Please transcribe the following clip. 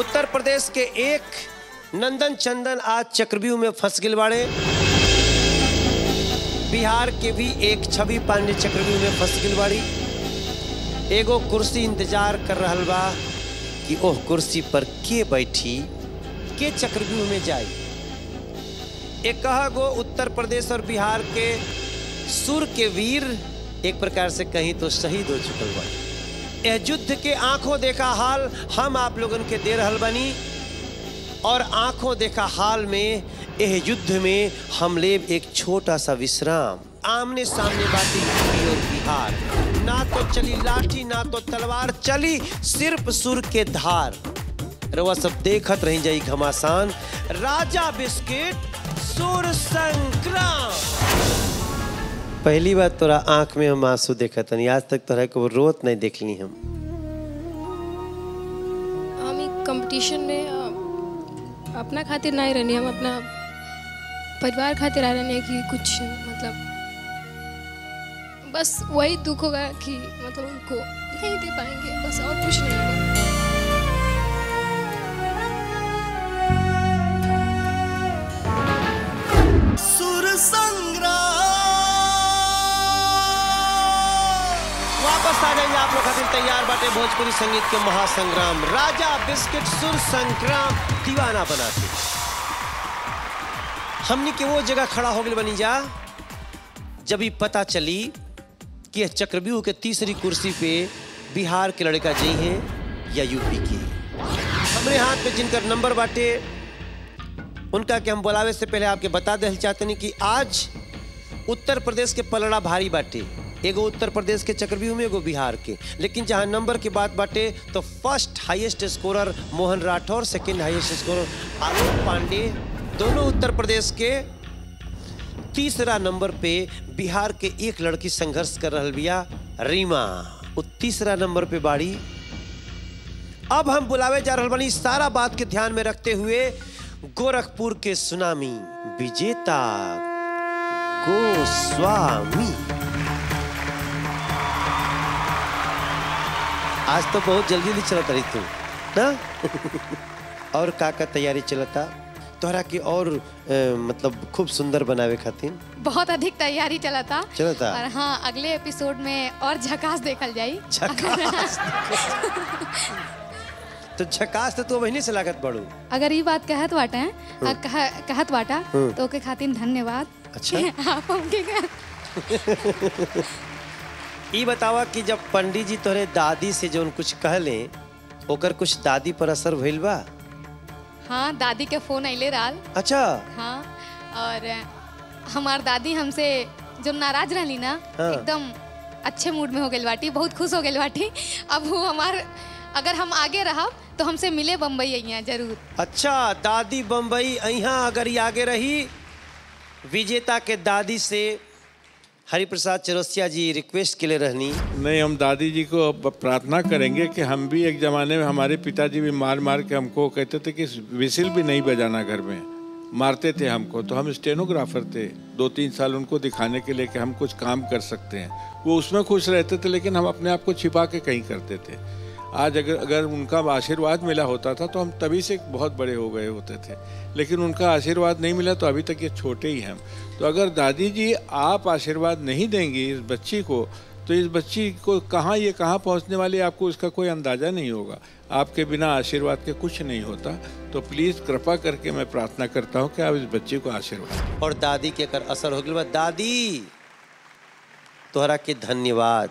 उत्तर प्रदेश के एक नंदन चंदन आज चक्रव्यूह में फंस गिल बाड़े बिहार के भी एक छवि पांडे चक्रव्यूह में फंस गिल बाड़ी एगो कुर्सी इंतज़ार कर रहा बा कि ओह कुर्सी पर के बैठी, के चक्रव्यूह में जाई एक कहा गो उत्तर प्रदेश और बिहार के सुर के वीर एक प्रकार से कहीं तो शहीद हो चुकल बा। यह युद्ध के आँखों देखा हाल, हम आप लोगन के दे रहल बनी। और आँखों देखा हाल में यह युद्ध में हम लेब एक छोटा सा विश्राम। आमने सामने बातें यूपी और बिहार ना तो चली लाठी, ना तो तलवार, चली सिर्फ़ सुर के धार। रवा सब देखत रही जाई घमासान। राजा बिस्किट, सुर संग्राम पहली बार तोरा आँख में हम आँसू देखा तनी आज तक तोरा को रोत नहीं देखली हम। हम एक कंपटीशन में अपना खातिर नहीं रहनी, हम अपना परिवार खातिर आ रहने कि कुछ मतलब बस वही दुख होगा कि मतलब उनको नहीं दे पाएँगे, बस और कुछ नहीं। वापस आ जाइए आप लोग खातिर तैयार बाटे भोजपुरी संगीत के महासंग्राम। राजा बिस्किट सुर संग्राम दीवाना बनाते हमने के वो जगह खड़ा हो गए बनी जा? जब ये पता चली कि यह चक्रव्यूह के तीसरी कुर्सी पे बिहार के लड़का जई हैं या यूपी की। हमारे हाथ में जिनका नंबर बाटे, उनका के हम बुलावे से पहले आपके बता दे चाहते नहीं कि आज उत्तर प्रदेश के पलड़ा भारी बाटे। एगो उत्तर प्रदेश के चक्रव्यूह में, एगो बिहार के। लेकिन जहाँ नंबर की बात बाटे तो first highest scorer Mohan Rathore, second highest scorer Alok Pandey. दोनों उत्तर प्रदेश के तीसरा नंबर पे बिहार के एक लड़की संघर्ष कर रहल बिया, रीमा। वो तीसरा नंबर पे बाड़ी। अब हम बुलावे जा रहल बनी सारा बात के ध्यान में रखते हुए गोरखपुर के सुनामी विजेता गोस्वामी। आज तो बहुत जल्दी जल्दी चलता रही तू ना? और का का तैयारी चलता? तोहरा के और अ, मतलब खूब सुंदर बनावे खातिर? बहुत अधिक तैयारी चला था चलता। और हाँ अगले एपिसोड में और झकास देखल जाई। झकास? तो झकास तो तू वही से लागत बड़ू। अगर ये बात कहत बाटे हैं। अ, कह, कहत बाटा तो ओके खातिर धन्यवाद। अच्छा। आप बतावा कि जब पंडित जी तोहरे दादी से जो कुछ कहले ओकर कुछ दादी पर असर भइल बा? हाँ दादी के फ़ोन अइले रहल अच्छा। हाँ और हमार दादी हमसे जो नाराज़ रहली ना हाँ। एकदम अच्छे मूड में हो गई बाटी बहुत खुश हो गई बाटी। अब वो हमार अगर हम आगे रहब तो हमसे मिले बम्बई अइया ज़रूर। अच्छा दादी बम्बई यहाँ अगर आगे रही विजेता के दादी से हरिप्रसाद चौरसिया जी रिक्वेस्ट के लिए रहनी। नहीं, हम दादी जी को प्रार्थना करेंगे कि हम भी एक ज़माने में हमारे पिताजी भी मार मार के हमको कहते थे कि विसिल भी नहीं बजाना घर में। मारते थे हमको तो हम स्टेनोग्राफर थे, दो तीन साल उनको दिखाने के लिए कि हम कुछ काम कर सकते हैं। वो उसमें खुश रहते थे, लेकिन हम अपने आप को छिपा के कहीं करते थे। आज अगर अगर उनका आशीर्वाद मिला होता था तो हम तभी से बहुत बड़े हो गए होते थे। लेकिन उनका आशीर्वाद नहीं मिला तो अभी तक ये छोटे ही हैं तो अगर दादी जी आप आशीर्वाद नहीं देंगी इस बच्ची को तो इस बच्ची को कहाँ, ये कहाँ पहुँचने वाली आपको इसका कोई अंदाज़ा नहीं होगा। आपके बिना आशीर्वाद के कुछ नहीं होता। तो प्लीज़ कृपा करके मैं प्रार्थना करता हूँ कि आप इस बच्ची को आशीर्वाद और दादी के कर असर हो गया दादी, तोहरा के धन्यवाद।